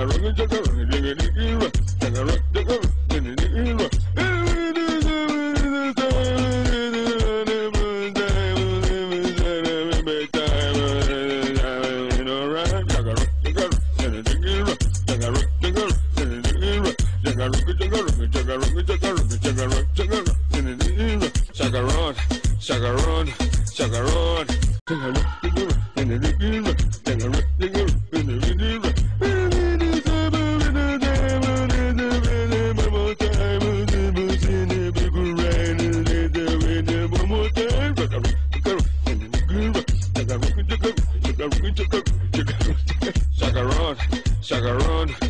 Chagaron, chagaron, chagaron, chagaron, chagaron, Shakaron, Shakaron, Shakaron, Shakaron.